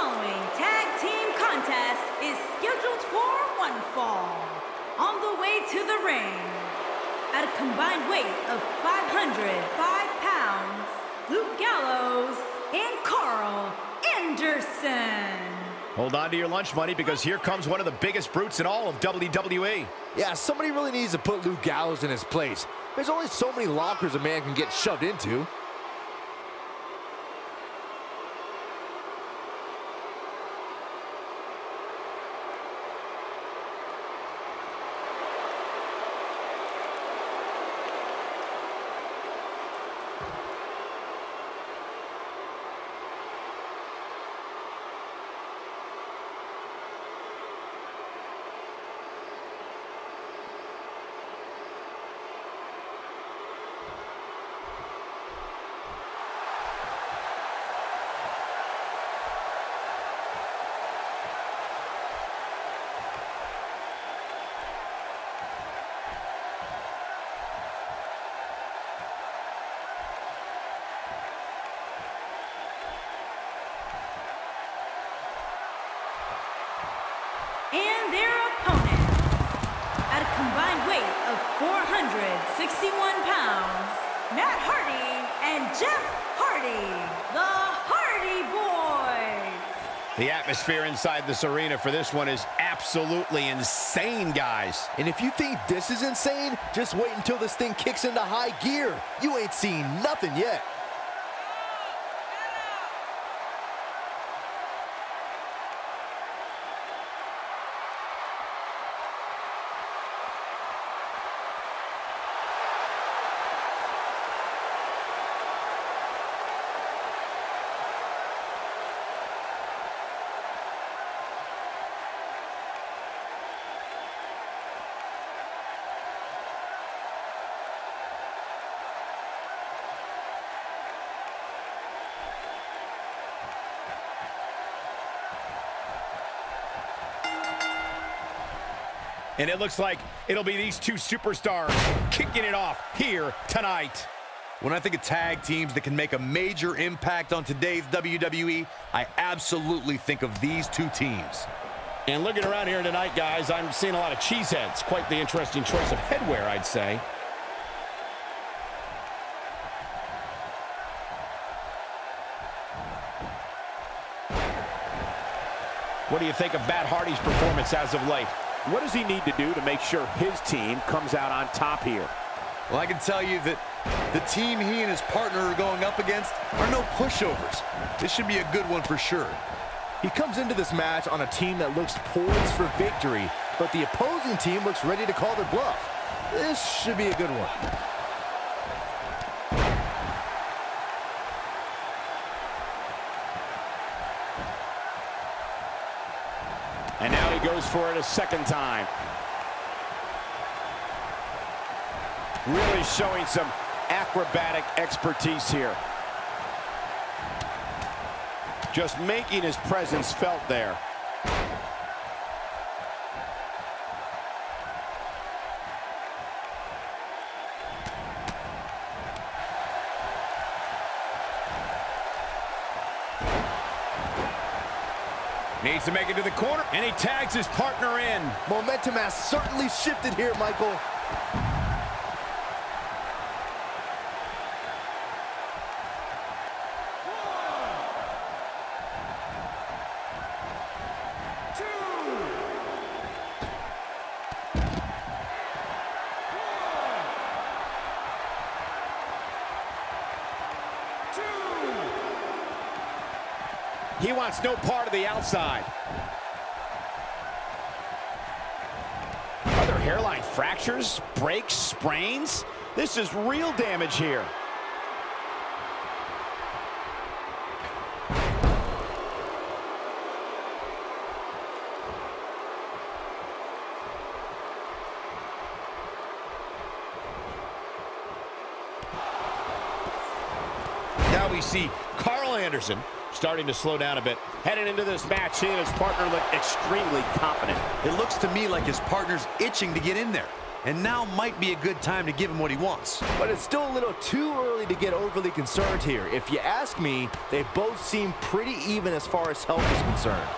The following tag team contest is scheduled for one fall. On the way to the ring, at a combined weight of 505 pounds, Luke Gallows and Karl Anderson. Hold on to your lunch money because here comes one of the biggest brutes in all of WWE. Yeah, somebody really needs to put Luke Gallows in his place. There's only so many lockers a man can get shoved into. And their opponent, at a combined weight of 461 pounds, Matt Hardy and Jeff Hardy, the Hardy Boyz. The atmosphere inside this arena for this one is absolutely insane, guys. And if you think this is insane, just wait until this thing kicks into high gear. You ain't seen nothing yet. And it looks like it'll be these two superstars kicking it off here tonight. When I think of tag teams that can make a major impact on today's WWE, I absolutely think of these two teams. And looking around here tonight, guys, I'm seeing a lot of cheeseheads. Quite the interesting choice of headwear, I'd say. What do you think of Matt Hardy's performance as of late? What does he need to do to make sure his team comes out on top here? Well, I can tell you that the team he and his partner are going up against are no pushovers. This should be a good one for sure. He comes into this match on a team that looks poised for victory, but the opposing team looks ready to call their bluff. This should be a good one. Goes for it a second time. Really showing some acrobatic expertise here. Just making his presence felt there. Needs to make it to the corner, and he tags his partner in. Momentum has certainly shifted here, Michael. He wants no part of the outside. Are there hairline fractures, breaks, sprains? This is real damage here. Now we see Anderson starting to slow down a bit. Heading into this match, he and his partner look extremely confident. It looks to me like his partner's itching to get in there. and now might be a good time to give him what he wants. But it's still a little too early to get overly concerned here. If you ask me, they both seem pretty even as far as health is concerned.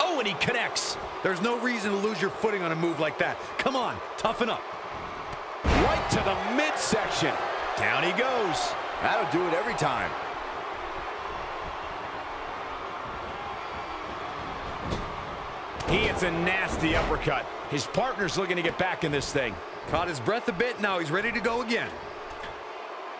Oh, and he connects. There's no reason to lose your footing on a move like that. Come on, toughen up. Right to the midsection. Down he goes. That'll do it every time. He hits a nasty uppercut. His partner's looking to get back in this thing. Caught his breath a bit, now he's ready to go again.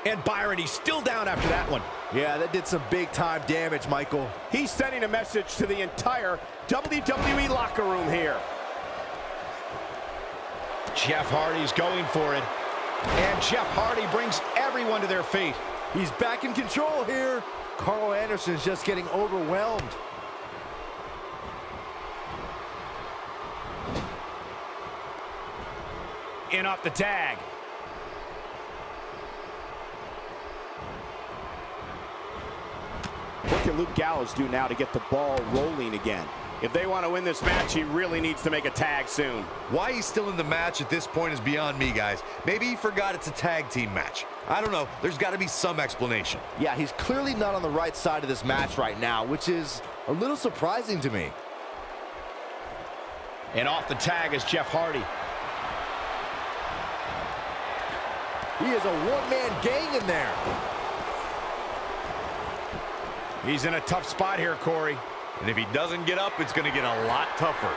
And Byron, he's still down after that one. Yeah, that did some big time damage, Michael. He's sending a message to the entire WWE locker room here. Jeff Hardy's going for it. And Jeff Hardy brings everyone to their feet. He's back in control here. Karl Anderson's just getting overwhelmed. In off the tag. What can Luke Gallows do now to get the ball rolling again? If they want to win this match, he really needs to make a tag soon. Why he's still in the match at this point is beyond me, guys. Maybe he forgot it's a tag team match. I don't know. There's got to be some explanation. Yeah, he's clearly not on the right side of this match right now, which is a little surprising to me. And off the tag is Jeff Hardy. He is a one-man gang in there. He's in a tough spot here, Corey. And if he doesn't get up, it's going to get a lot tougher.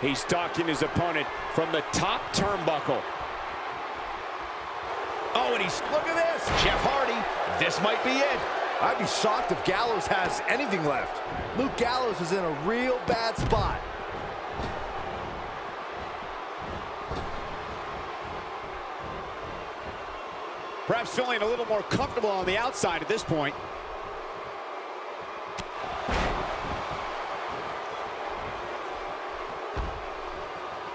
He's stalking his opponent from the top turnbuckle. Oh, and he's, look at this, Jeff Hardy, this might be it. I'd be shocked if Gallows has anything left. Luke Gallows is in a real bad spot. Perhaps feeling a little more comfortable on the outside at this point.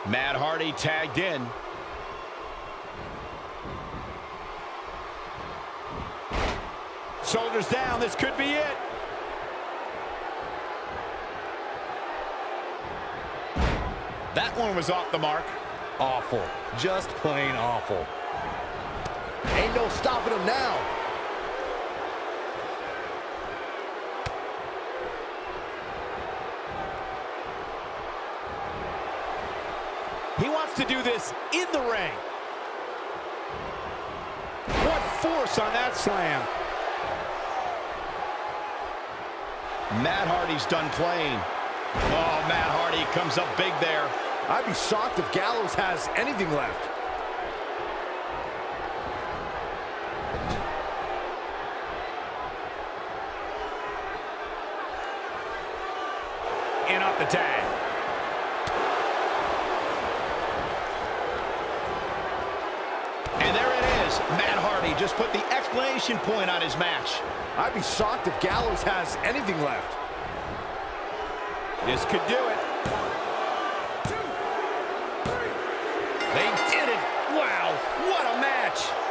Matt Hardy tagged in. Shoulders down, this could be it. That one was off the mark. Awful. Just plain awful. Ain't no stopping him now. He wants to do this in the ring. What force on that slam. Matt Hardy's done playing. Oh, Matt Hardy comes up big there. I'd be shocked if Gallows has anything left. In off the tag. And there is. Matt Hardy just put the exclamation point on his match. I'd be shocked if Gallows has anything left. This could do it. They did it. Wow, what a match.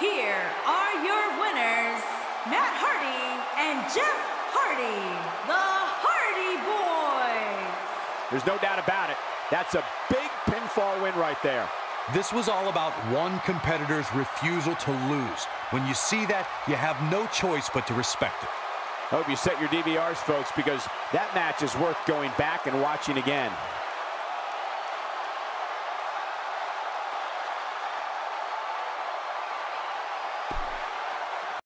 Here are your winners, Matt Hardy and Jeff Hardy, the Hardy Boyz. There's no doubt about it. That's a big pinfall win right there. This was all about one competitor's refusal to lose. When you see that, you have no choice but to respect it. I Hope you set your DVRs, folks, because that match is worth going back and watching again.